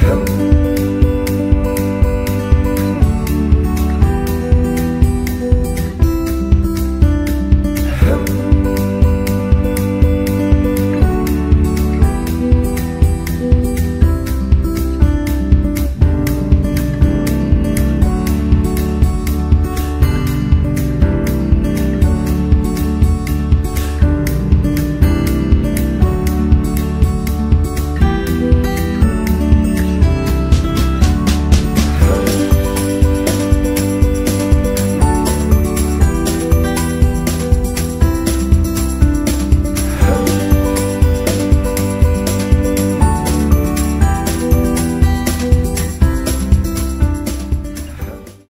Hmm.